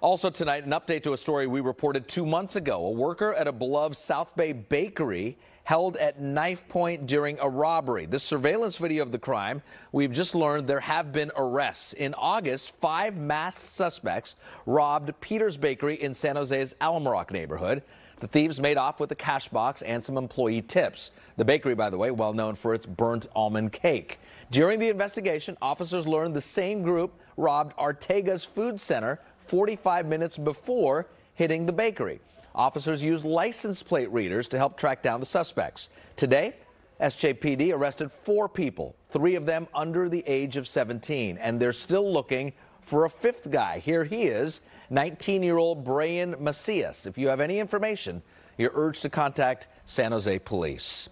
Also tonight, an update to a story we reported two months ago. A worker at a beloved South Bay bakery held at knife point during a robbery. This surveillance video of the crime, we've just learned there have been arrests. In August, five masked suspects robbed Peter's Bakery in San Jose's Alum Rock neighborhood. The thieves made off with a cash box and some employee tips. The bakery, by the way, well known for its burnt almond cake. During the investigation, officers learned the same group robbed Arteaga's Food Center 45 minutes before hitting the bakery. Officers used license plate readers to help track down the suspects. Today, SJPD arrested four people, three of them under the age of 17, and they're still looking for a fifth guy. Here he is, 19 year old Brian Macias. If you have any information, you're urged to contact San Jose Police.